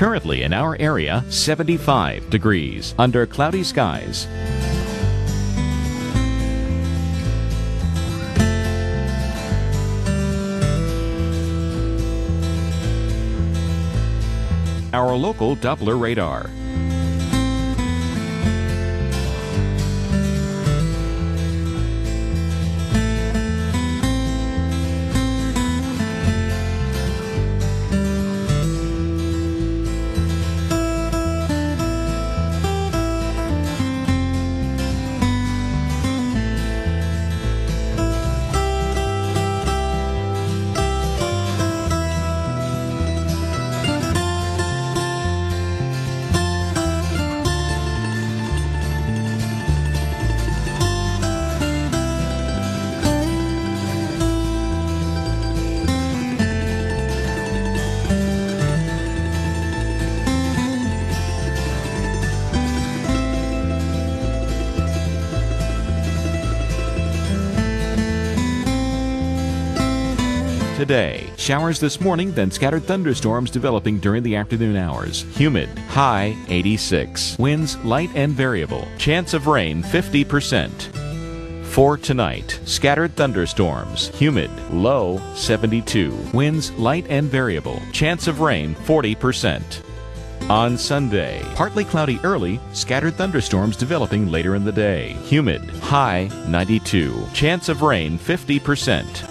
Currently in our area, 75 degrees under cloudy skies. Our local Doppler radar. Today, showers this morning, then scattered thunderstorms developing during the afternoon hours. Humid, high 86. Winds light and variable. Chance of rain 50%. For tonight, scattered thunderstorms, humid, low 72. Winds light and variable. Chance of rain 40%. On Sunday, partly cloudy early, scattered thunderstorms developing later in the day. Humid, high 92. Chance of rain 50%.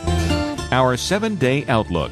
Our seven day outlook.